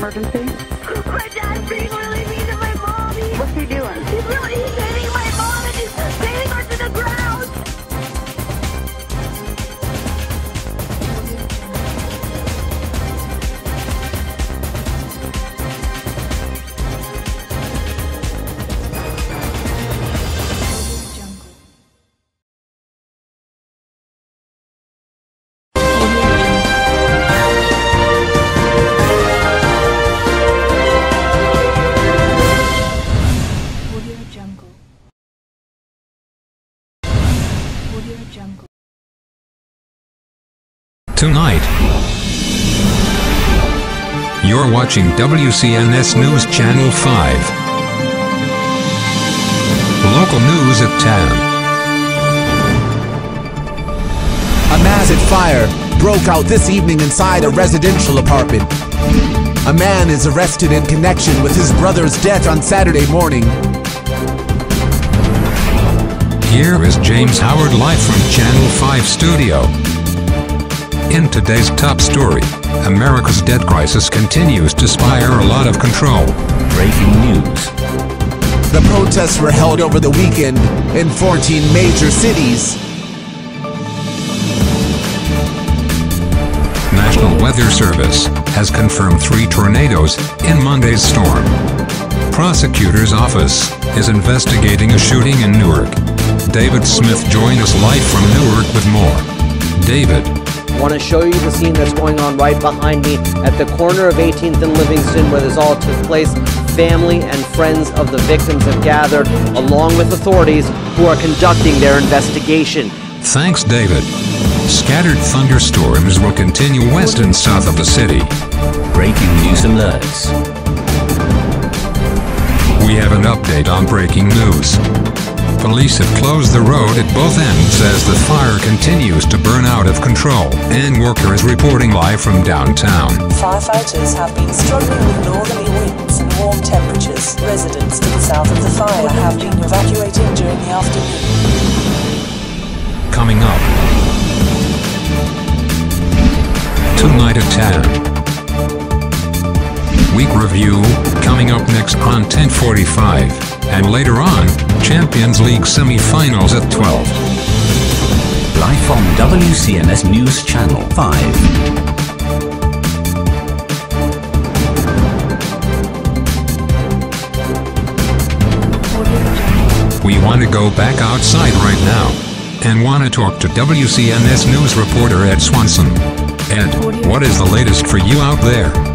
911, where's your emergency? Tonight, you're watching WCNS News Channel 5. Local news at 10. A massive fire broke out this evening inside a residential apartment. A man is arrested in connection with his brother's death on Saturday morning. Here is James Howard live from Channel 5 studio. In today's top story, America's debt crisis continues to spire a lot of control. Breaking news. The protests were held over the weekend in 14 major cities. National Weather Service has confirmed three tornadoes in Monday's storm. Prosecutor's office is investigating a shooting in Newark. David Smith joined us live from Newark with more. David, want to show you the scene that's going on right behind me at the corner of 18th and Livingston where this all took place. Family and friends of the victims have gathered along with authorities who are conducting their investigation. thanks David. Scattered thunderstorms will continue west and south of the city. Breaking news alerts. We have an update on breaking news. Police have closed the road at both ends as the fire continues to burn out of control, and Worker is reporting live from downtown. Firefighters have been struggling with northerly winds and warm temperatures. Residents to the south of the fire have been evacuating during the afternoon. Coming up. Tonight at 10. Week review, coming up next on 1045. And later on, Champions League semifinals at 12. Live from WCNS News Channel 5. We want to go back outside right now. And want to talk to WCNS News reporter Ed Swanson. Ed, what is the latest for you out there?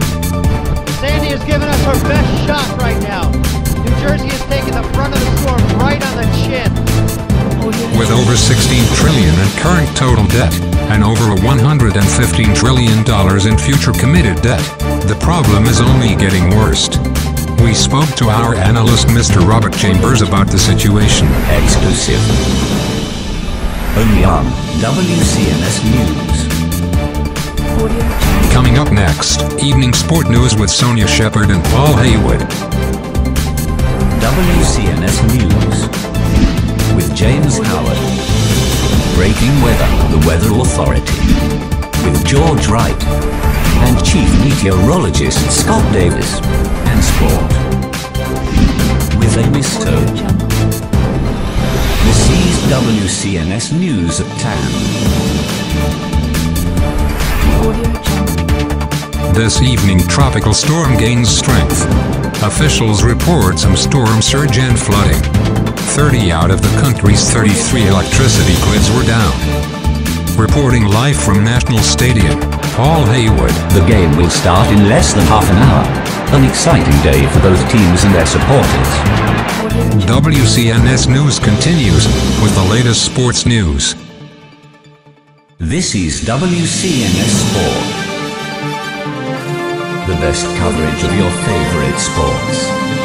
Sandy has given us our best shot right now. New Jersey has taken the front of the storm right on the chin. With over 16 trillion in current total debt and over 115 trillion dollars in future committed debt, the problem is only getting worse. We spoke to our analyst Mr. Robert Chambers about the situation. Exclusive. Only on WCNS News. Coming up next, evening sport news with Sonia Shepard and Paul Haywood. WCNS News. With James Howard. Breaking weather, the Weather Authority. With George Wright. And Chief Meteorologist Scott Davis. And sport. With Amy Stone. This is WCNS News at 10. This evening, tropical storm gains strength. Officials report some storm surge and flooding. 30 out of the country's 33 electricity grids were down. Reporting live from National Stadium, Paul Haywood. The game will start in less than half an hour. An exciting day for both teams and their supporters. WCNS News continues with the latest sports news. This is WCNS Sport. The best coverage of your favorite sports.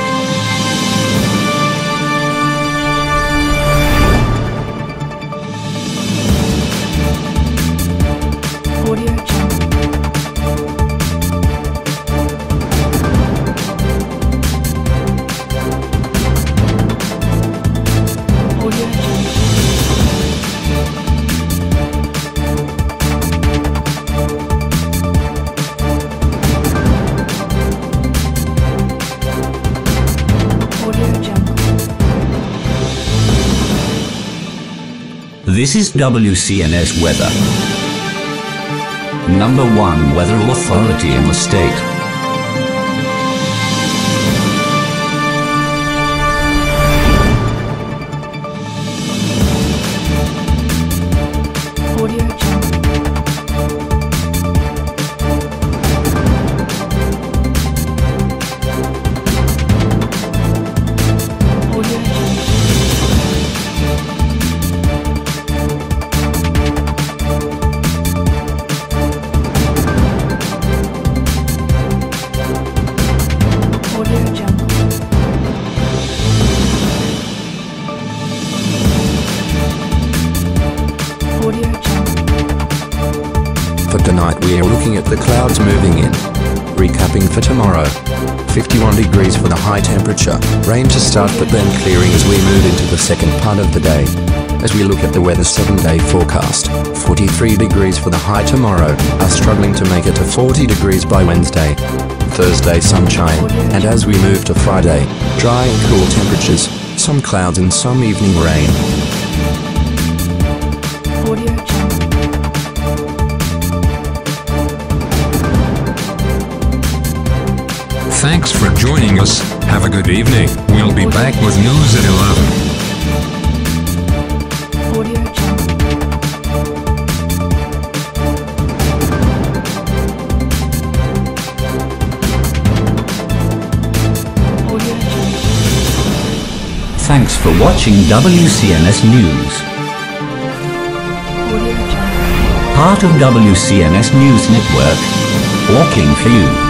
This is WCNS Weather. Number one weather authority in the state. Start but then clearing as we move into the second part of the day. As we look at the weather 7 day forecast. 43 degrees for the high tomorrow. Are struggling to make it to 40 degrees by Wednesday. Thursday sunshine. And as we move to Friday, dry and cool temperatures. Some clouds and some evening rain. Thanks for joining us. Have a good evening. We'll be back with news at 11. Audio Jungle. Audio Jungle. Thanks for watching WCNS News. Part of WCNS News Network. Walking for you.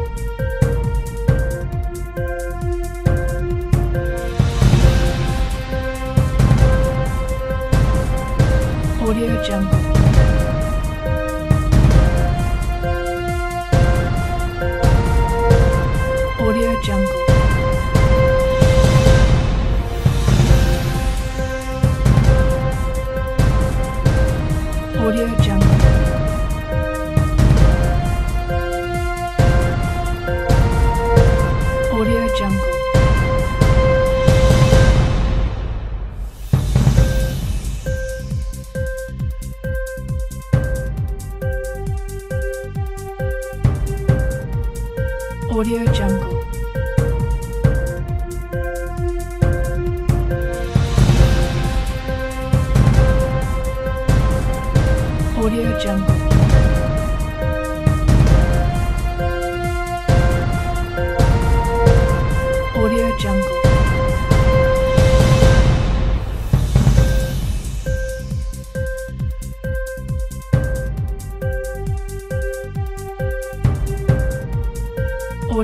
Audio Jungle.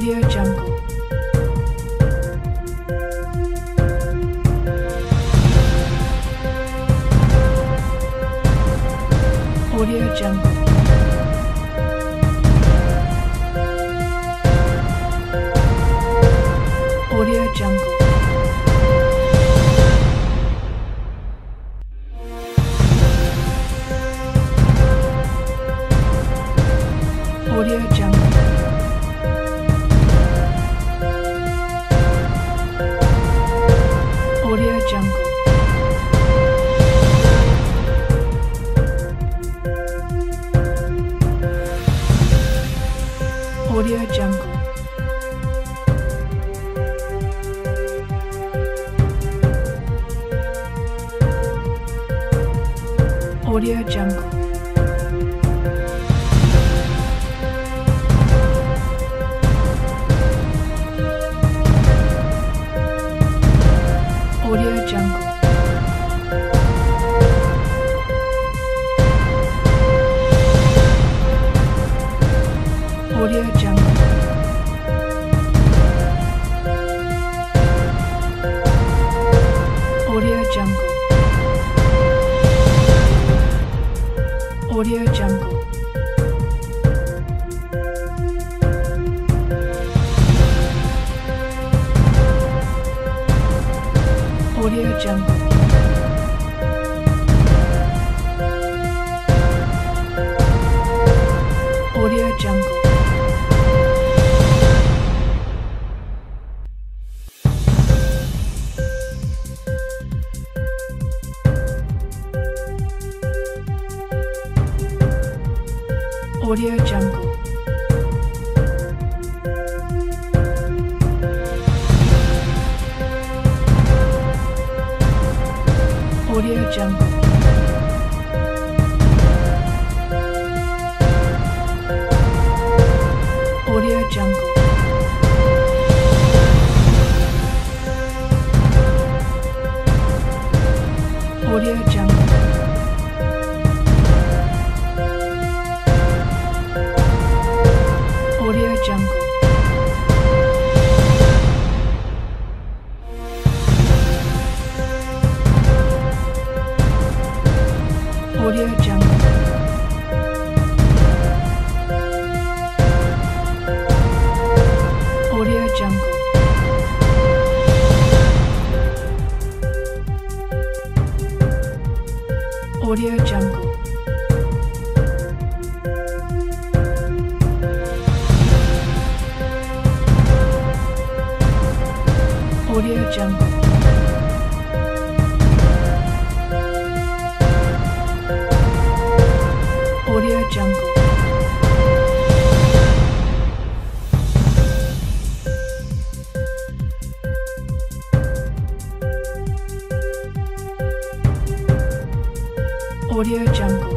Your Jungle. Audio Jungle. Audio Jungle.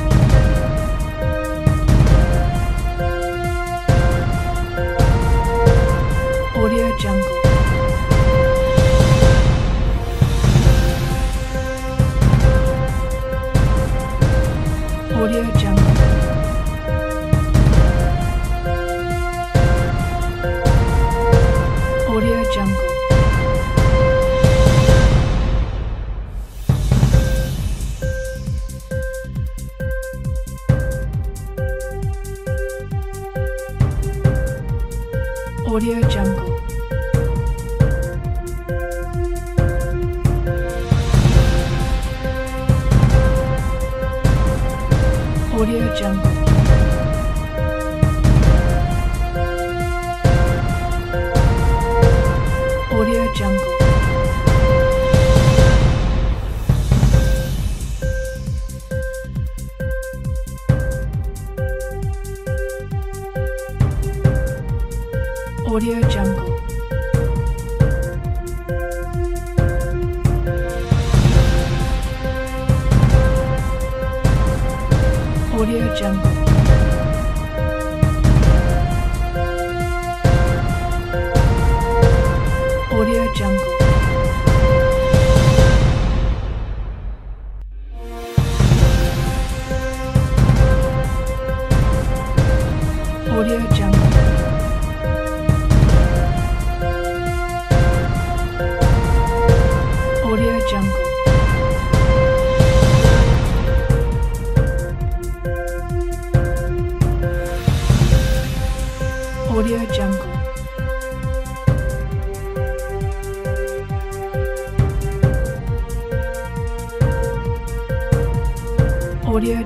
Audio Jungle.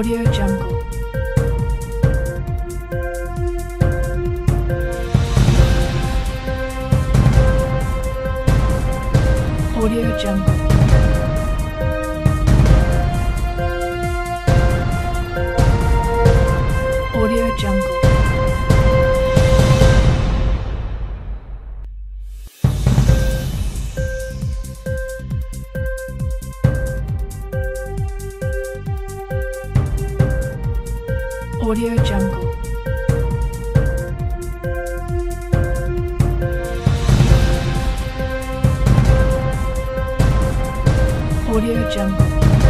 Audio Jungle. Audio Jungle.